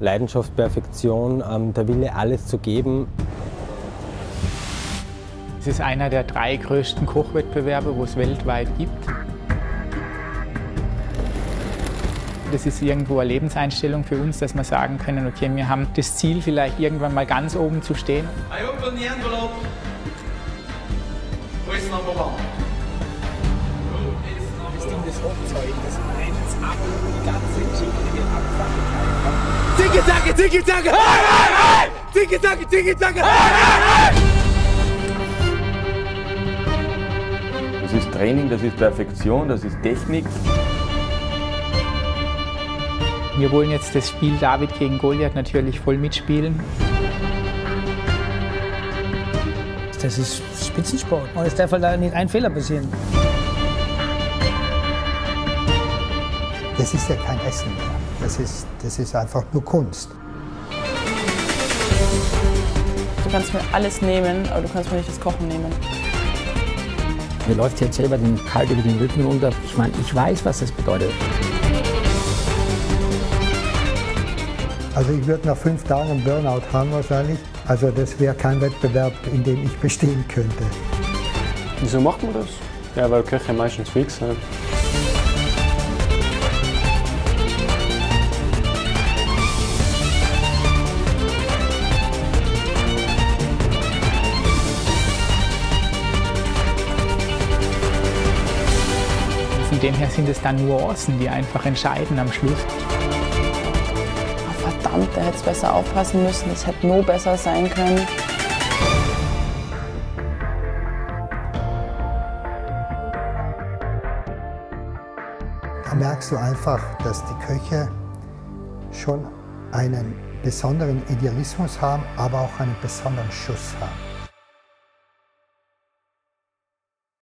Leidenschaft, Perfektion, ähm, der Wille, alles zu geben. Es ist einer der drei größten Kochwettbewerbe, wo es weltweit gibt. Das ist irgendwo eine Lebenseinstellung für uns, dass wir sagen können, okay, wir haben das Ziel, vielleicht irgendwann mal ganz oben zu stehen. I open the envelope. Who is number one? Number one? des Hochzeuges brennt's ab und die ganze Geschichte wird abfackeln. Tiki-Taka, Tiki-Taka! Hey, hey, hey! Tiki-Taka, Tiki-Taka! Hey, hey, hey! Das ist Training, das ist Perfektion, das ist Technik. Wir wollen jetzt das Spiel David gegen Goliath natürlich voll mitspielen. Das ist Spitzensport und es darf halt da nicht ein Fehler passieren. Das ist ja kein Essen mehr. Das ist, das ist einfach nur Kunst. Du kannst mir alles nehmen, aber du kannst mir nicht das Kochen nehmen. Mir läuft jetzt selber den Kalt über den Rücken runter. Ich meine, ich weiß, was das bedeutet. Also ich würde nach fünf Tagen einen Burnout haben wahrscheinlich. Also das wäre kein Wettbewerb, in dem ich bestehen könnte. Wieso macht man das? Ja, weil Köche meistens fix sind. Von dem her sind es dann Nuancen, die einfach entscheiden am Schluss. Oh, verdammt, da hätte es besser aufpassen müssen. Es hätte nur besser sein können. Da merkst du einfach, dass die Köche schon einen besonderen Idealismus haben, aber auch einen besonderen Schuss haben.